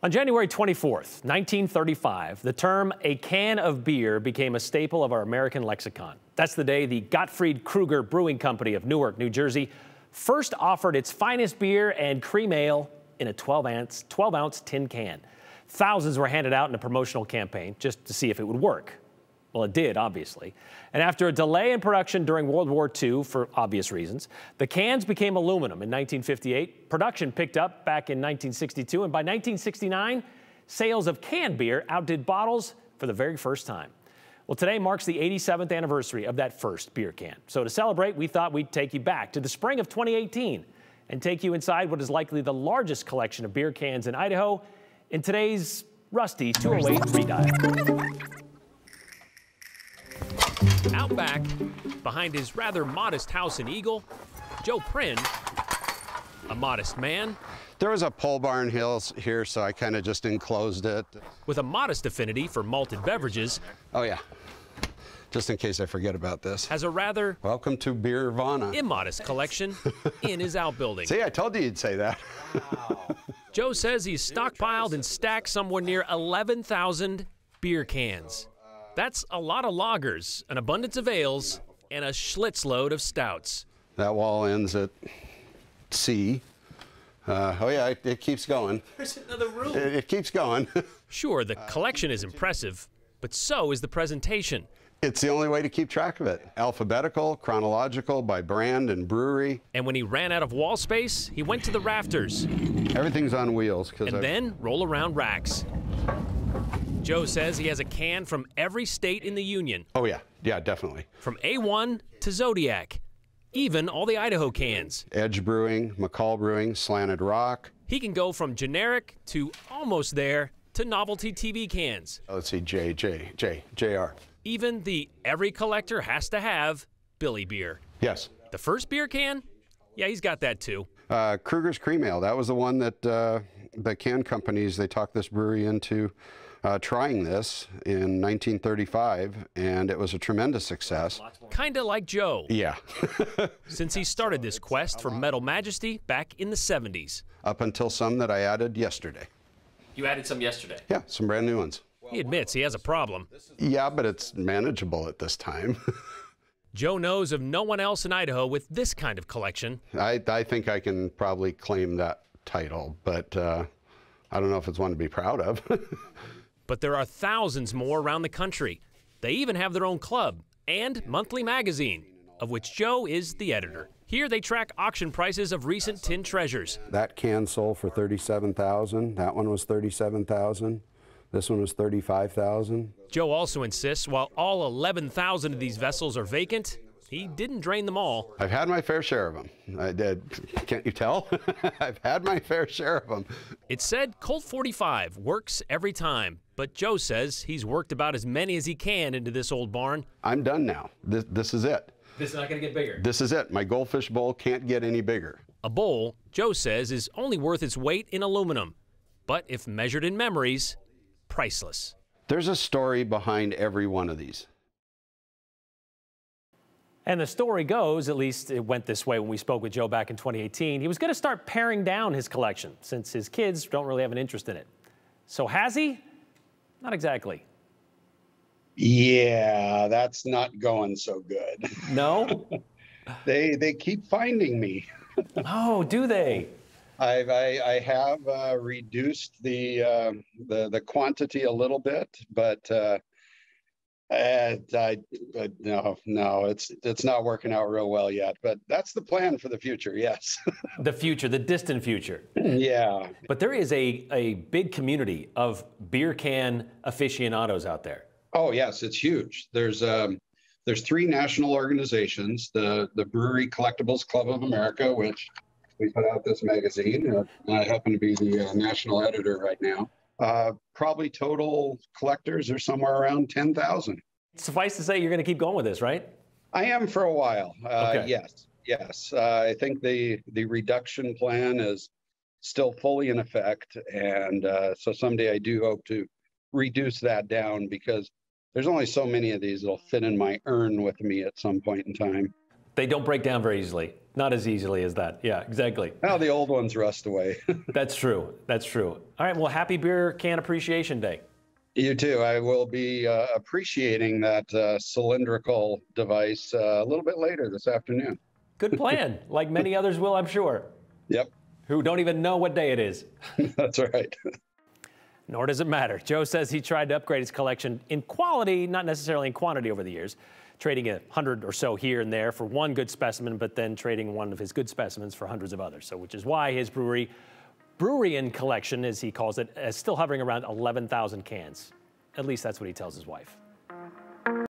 On January 24th, 1935, the term a can of beer became a staple of our American lexicon. That's the day the Gottfried Krueger Brewing Company of Newark, New Jersey, first offered its finest beer and cream ale in a 12 ounce, 12 ounce tin can. Thousands were handed out in a promotional campaign just to see if it would work. Well, it did, obviously. And after a delay in production during World War II, for obvious reasons, the cans became aluminum in 1958. Production picked up back in 1962, and by 1969, sales of canned beer outdid bottles for the very first time. Well, today marks the 87th anniversary of that first beer can. So to celebrate, we thought we'd take you back to the spring of 2018 and take you inside what is likely the largest collection of beer cans in Idaho in today's Rusty 208 Redive. Out back, behind his rather modest house in Eagle, Joe Prin, a modest man. There was a pole barn hills here, so I kind of just enclosed it. With a modest affinity for malted beverages. Oh, yeah. Just in case I forget about this. Has a rather welcome to Beer Beervana immodest collection in his outbuilding. See, I told you you'd say that. Wow. Joe says he's stockpiled and stacked somewhere near 11,000 beer cans. That's a lot of lagers, an abundance of ales, and a Schlitz load of stouts. That wall ends at C. Uh, oh yeah, it, it, keeps going. There's another room. It, it keeps going. sure, the collection is impressive, but so is the presentation. It's the only way to keep track of it. Alphabetical, chronological, by brand and brewery. And when he ran out of wall space, he went to the rafters. Everything's on wheels. And I've... then roll around racks. Joe says he has a can from every state in the union. Oh, yeah. Yeah, definitely. From A1 to Zodiac, even all the Idaho cans. Edge Brewing, McCall Brewing, Slanted Rock. He can go from generic to almost there to novelty TV cans. Oh, let's see, J, J, J, JR. Even the every collector has to have Billy beer. Yes. The first beer can? Yeah, he's got that too. Uh, Krueger's Cream Ale. That was the one that uh, the can companies, they talked this brewery into uh, trying this in 1935, and it was a tremendous success. Kinda like Joe. Yeah. Since he started this quest for Metal Majesty back in the 70s. Up until some that I added yesterday. You added some yesterday? Yeah, some brand new ones. He admits he has a problem. Yeah, but it's manageable at this time. Joe knows of no one else in Idaho with this kind of collection. I, I think I can probably claim that title, but uh, I don't know if it's one to be proud of. but there are thousands more around the country. They even have their own club and monthly magazine, of which Joe is the editor. Here they track auction prices of recent tin treasures. That can sold for 37,000. That one was 37,000. This one was 35,000. Joe also insists while all 11,000 of these vessels are vacant, he didn't drain them all. I've had my fair share of them. I did. Can't you tell? I've had my fair share of them. It said Colt 45 works every time, but Joe says he's worked about as many as he can into this old barn. I'm done now. This, this is it. This is not going to get bigger. This is it. My goldfish bowl can't get any bigger. A bowl, Joe says, is only worth its weight in aluminum. But if measured in memories, priceless. There's a story behind every one of these. And the story goes, at least it went this way when we spoke with Joe back in 2018, he was going to start paring down his collection since his kids don't really have an interest in it. So has he? Not exactly. Yeah, that's not going so good. No? they they keep finding me. oh, do they? I've, I, I have uh, reduced the, uh, the the quantity a little bit, but uh, I, I, no, no, it's it's not working out real well yet. But that's the plan for the future. Yes. the future, the distant future. Yeah. But there is a a big community of beer can aficionados out there. Oh yes, it's huge. There's um, there's three national organizations: the the Brewery Collectibles Club of America, which we put out this magazine. I happen to be the uh, national editor right now. Uh, probably total collectors are somewhere around 10,000. Suffice to say, you're going to keep going with this, right? I am for a while. Uh, okay. Yes, yes. Uh, I think the the reduction plan is still fully in effect, and uh, so someday I do hope to reduce that down because there's only so many of these that'll fit in my urn with me at some point in time. They don't break down very easily. Not as easily as that. Yeah, exactly. Now the old ones rust away. That's true. That's true. All right. Well, happy Beer Can Appreciation Day. You too. I will be uh, appreciating that uh, cylindrical device uh, a little bit later this afternoon. Good plan, like many others will, I'm sure. Yep. Who don't even know what day it is. That's right. Nor does it matter. Joe says he tried to upgrade his collection in quality, not necessarily in quantity over the years, trading a hundred or so here and there for one good specimen, but then trading one of his good specimens for hundreds of others. So, which is why his brewery, Breweriana collection, as he calls it, is still hovering around 11,000 cans. At least that's what he tells his wife.